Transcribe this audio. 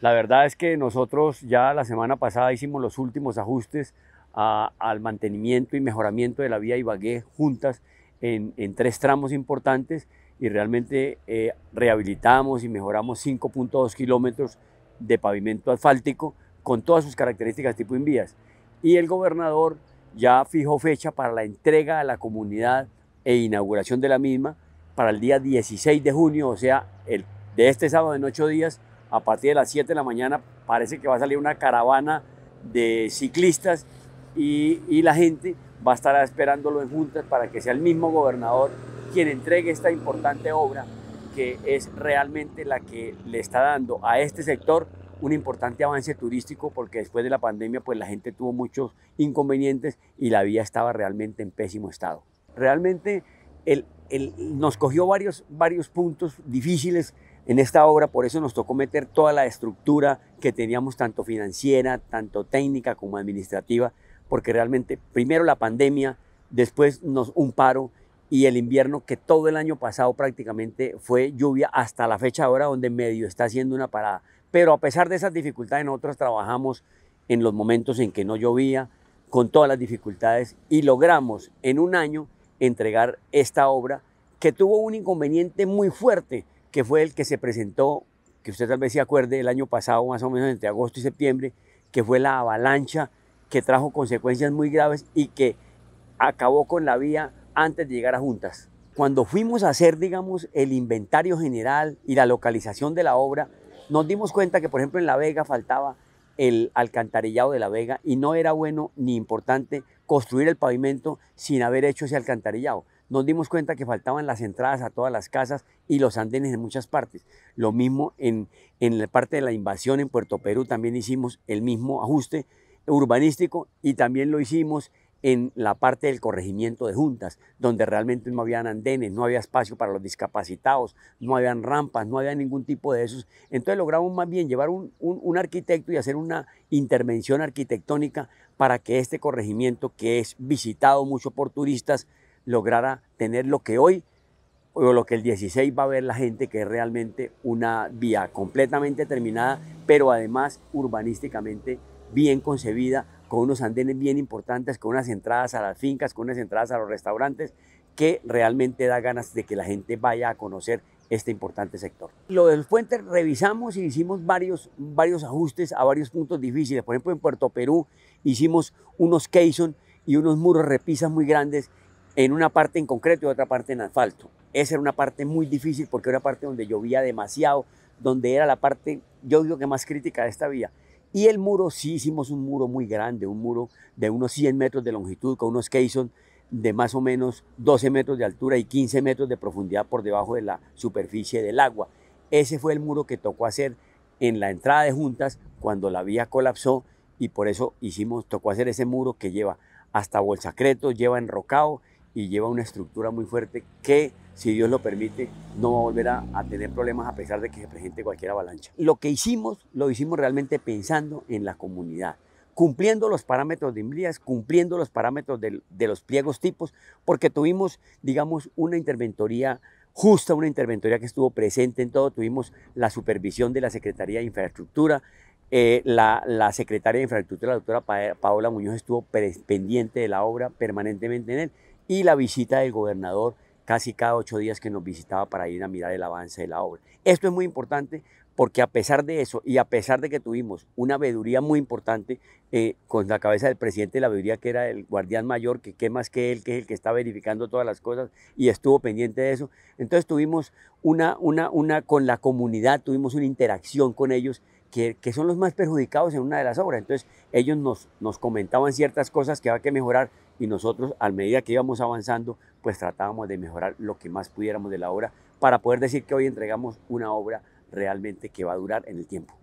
La verdad es que nosotros ya la semana pasada hicimos los últimos ajustes al mantenimiento y mejoramiento de la vía Ibagué juntas en, tres tramos importantes y realmente eh, rehabilitamos y mejoramos 5.2 kilómetros de pavimento asfáltico con todas sus características tipo vías. Y el gobernador ya fijó fecha para la entrega a la comunidad e inauguración de la misma para el día 16 de junio, o sea, el, de este sábado en ocho días, a partir de las 7 de la mañana, parece que va a salir una caravana de ciclistas y, la gente va a estar esperándolo en juntas para que sea el mismo gobernador quien entregue esta importante obra que es realmente la que le está dando a este sector un importante avance turístico porque después de la pandemia pues la gente tuvo muchos inconvenientes y la vía estaba realmente en pésimo estado. Realmente el, el, nos cogió varios, varios puntos difíciles en esta obra, por eso nos tocó meter toda la estructura que teníamos tanto financiera, tanto técnica como administrativa, porque realmente primero la pandemia, después nos, un paro y el invierno que todo el año pasado prácticamente fue lluvia hasta la fecha ahora donde medio está haciendo una parada. Pero a pesar de esas dificultades, nosotros trabajamos en los momentos en que no llovía, con todas las dificultades, y logramos en un año entregar esta obra que tuvo un inconveniente muy fuerte, que fue el que se presentó, que usted tal vez se acuerde, el año pasado, más o menos entre agosto y septiembre, que fue la avalancha que trajo consecuencias muy graves y que acabó con la vía antes de llegar a Juntas. Cuando fuimos a hacer, digamos, el inventario general y la localización de la obra, nos dimos cuenta que, por ejemplo, en La Vega faltaba el alcantarillado de La Vega y no era bueno ni importante construir el pavimento sin haber hecho ese alcantarillado. Nos dimos cuenta que faltaban las entradas a todas las casas y los andenes en muchas partes. Lo mismo en, en la parte de la invasión en Puerto Perú, también hicimos el mismo ajuste urbanístico y también lo hicimos en la parte del corregimiento de juntas, donde realmente no habían andenes, no había espacio para los discapacitados, no habían rampas, no había ningún tipo de esos. Entonces logramos más bien llevar un, un, arquitecto y hacer una intervención arquitectónica para que este corregimiento, que es visitado mucho por turistas, lograra tener lo que hoy o lo que el 16 va a ver la gente, que es realmente una vía completamente terminada, pero además urbanísticamente bien concebida, con unos andenes bien importantes, con unas entradas a las fincas, con unas entradas a los restaurantes, que realmente da ganas de que la gente vaya a conocer este importante sector. Lo del puente revisamos y hicimos varios, varios ajustes a varios puntos difíciles. Por ejemplo, en Puerto Perú hicimos unos caisson y unos muros repisas muy grandes en una parte en concreto y otra parte en asfalto. Esa era una parte muy difícil porque era una parte donde llovía demasiado, donde era la parte, yo digo que más crítica de esta vía. Y el muro, sí hicimos un muro muy grande, un muro de unos 100 metros de longitud con unos caisson de más o menos 12 metros de altura y 15 metros de profundidad por debajo de la superficie del agua. Ese fue el muro que tocó hacer en la entrada de Juntas cuando la vía colapsó y por eso hicimos, tocó hacer ese muro que lleva hasta Bolsacreto, lleva enrocado y lleva una estructura muy fuerte que si Dios lo permite, no va a volver a, tener problemas a pesar de que se presente cualquier avalancha. Lo que hicimos, lo hicimos realmente pensando en la comunidad, cumpliendo los parámetros de IMBRIAS, cumpliendo los parámetros de, los pliegos tipos, porque tuvimos, digamos, una interventoría justa, una interventoría que estuvo presente en todo, tuvimos la supervisión de la Secretaría de Infraestructura, eh, la, la, secretaria de Infraestructura, la doctora Paola Muñoz, estuvo pendiente de la obra permanentemente en él, y la visita del gobernador casi cada ocho días que nos visitaba para ir a mirar el avance de la obra. Esto es muy importante porque a pesar de eso y a pesar de que tuvimos una veeduría muy importante eh, con la cabeza del presidente de la veeduría que era el guardián mayor, que qué más que él, que es el que está verificando todas las cosas y estuvo pendiente de eso, entonces tuvimos una, una, una con la comunidad, tuvimos una interacción con ellos que, son los más perjudicados en una de las obras. Entonces ellos nos, nos comentaban ciertas cosas que había que mejorar y nosotros a medida que íbamos avanzando pues tratábamos de mejorar lo que más pudiéramos de la obra para poder decir que hoy entregamos una obra realmente que va a durar en el tiempo.